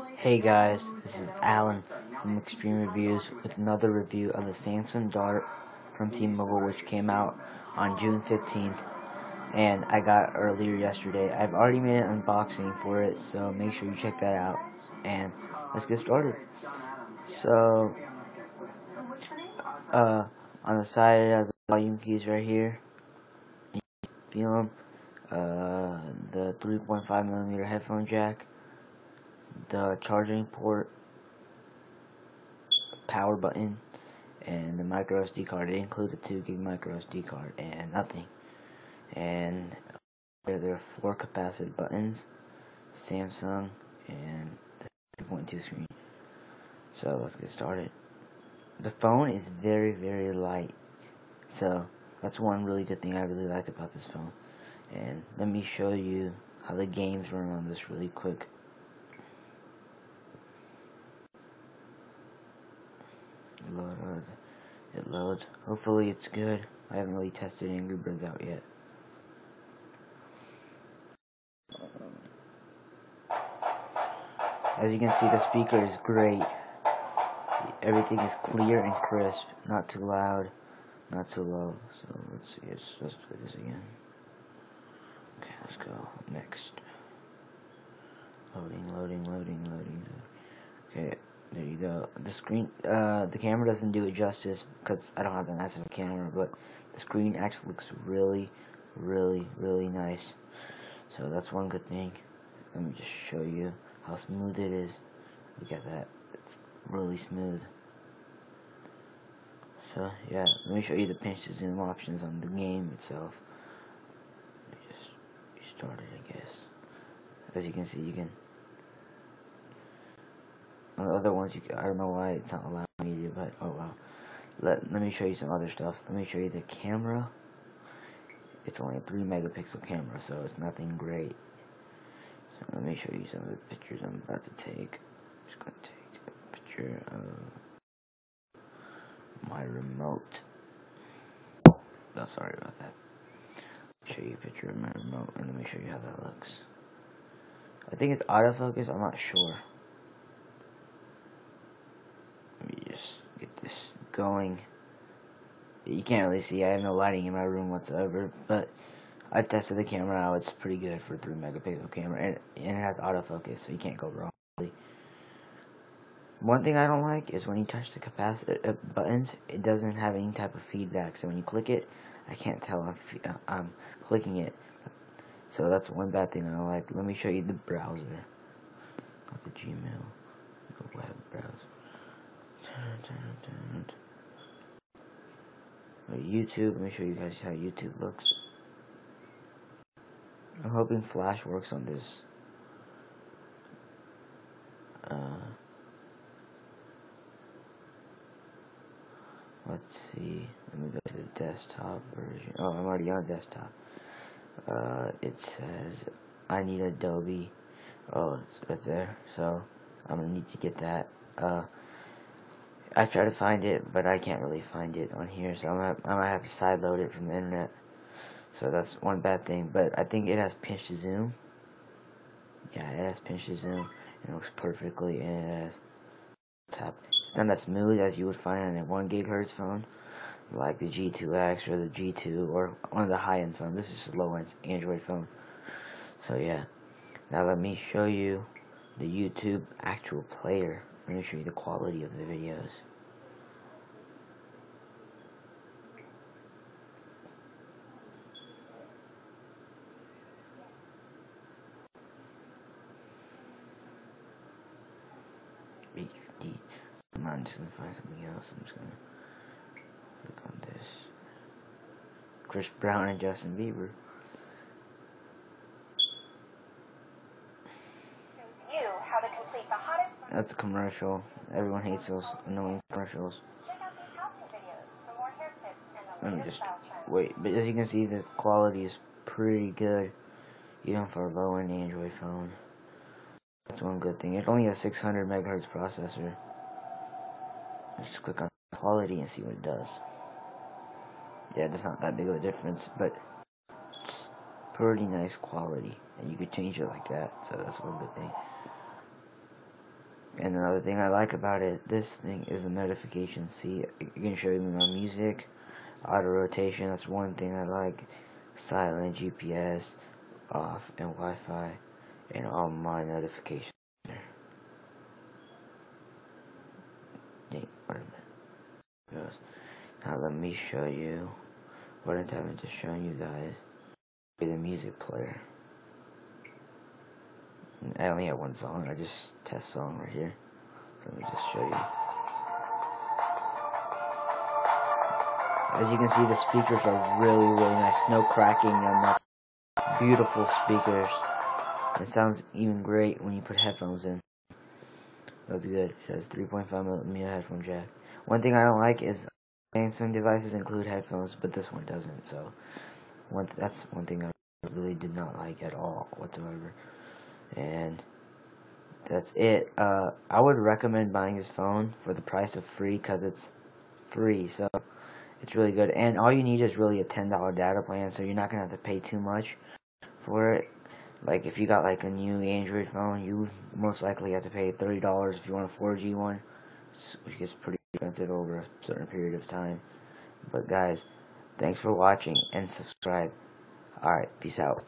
Hey guys, this is Allen from Extreme Reviews with another review of the Samsung Dart from T-Mobile which came out on June 15th and I got earlier yesterday. I've already made an unboxing for it so make sure you check that out and let's get started. So, uh, on the side it has the volume keys right here. You feel them. Uh, the 3.5 millimeter headphone jack the charging port, power button, and the micro SD card. It includes a 2 gig micro SD card and nothing. And there are four capacitive buttons, Samsung, and the 2.2 screen. So let's get started. The phone is very, very light. So that's one really good thing I really like about this phone. And let me show you how the games run on this really quick. It loads. Hopefully it's good. I haven't really tested Angry Birds out yet. As you can see, the speaker is great. Everything is clear and crisp, not too loud, not too low. So let's see, let's, let's play this again. Okay, let's go next. Loading, loading, loading, loading. Okay, there you go. The screen, uh, the camera doesn't do it justice because I don't have the massive camera, but the screen actually looks really, really, really nice. So that's one good thing. Let me just show you how smooth it is. Look at that. It's really smooth. So yeah, let me show you the pinch to zoom options on the game itself. Let me just start it, I guess. As you can see, you can the other ones, you can, I don't know why it's not allowing me to, but oh well. Let, let me show you some other stuff. Let me show you the camera. It's only a 3 megapixel camera, so it's nothing great. So let me show you some of the pictures I'm about to take. I'm just going to take a picture of my remote. Oh, sorry about that. Show you a picture of my remote, and let me show you how that looks. I think it's autofocus, I'm not sure. Going. You can't really see. I have no lighting in my room whatsoever, but I tested the camera out. It's pretty good for a 3 megapixel camera, and, and it has autofocus, so you can't go wrong. One thing I don't like is when you touch the capacitor uh, buttons, it doesn't have any type of feedback. So when you click it, I can't tell I'm, uh, I'm clicking it. So that's one bad thing I don't like. Let me show you the browser, not the Gmail, the web browser. YouTube, let me show you guys how YouTube looks. I'm hoping Flash works on this. Uh, let's see. Let me go to the desktop version. Oh, I'm already on desktop. Uh, it says I need Adobe. Oh, it's right there. So I'm gonna need to get that. Uh, I tried to find it, but I can't really find it on here, so I'm gonna, I'm gonna have to sideload it from the internet. So that's one bad thing, but I think it has pinch to zoom. Yeah, it has pinch to zoom. It works perfectly, and it has top. It's not as smooth as you would find on a 1 gigahertz phone, like the G2X or the G2 or one of the high-end phones. This is a low-end Android phone. So yeah, now let me show you the YouTube actual player. Let me show you the quality of the videos. I'm just gonna find something else. I'm just gonna click on this. Chris Brown and Justin Bieber. That's a commercial. Everyone hates those annoying commercials. Let me just wait. But as you can see, the quality is pretty good, even for a low-end Android phone. That's one good thing. It only has 600 megahertz processor. Let's just click on quality and see what it does. Yeah, it's not that big of a difference, but it's pretty nice quality, and you could change it like that. So that's one good thing. And another thing I like about it, this thing is the notification. See, it can show me my music, auto rotation. That's one thing I like. Silent GPS, off, and Wi-Fi, and all my notifications. Wait a minute. Now let me show you what I'm having to show you guys. The music player. I only have one song. I just test song right here. So let me just show you. As you can see, the speakers are really, really nice. No cracking on that. Beautiful speakers. It sounds even great when you put headphones in. That's good. It has 3.5 millimeter headphone jack. One thing I don't like is Samsung devices include headphones, but this one doesn't. So, one that's one thing I really did not like at all whatsoever and that's it. Uh, I would recommend buying this phone for the price of free because it's free, so it's really good. And all you need is really a ten dollar data plan, so you're not gonna have to pay too much for it. Like if you got like a new Android phone, you most likely have to pay thirty dollars if you want a 4G one, which gets pretty expensive over a certain period of time. But guys, thanks for watching and subscribe. Alright, peace out.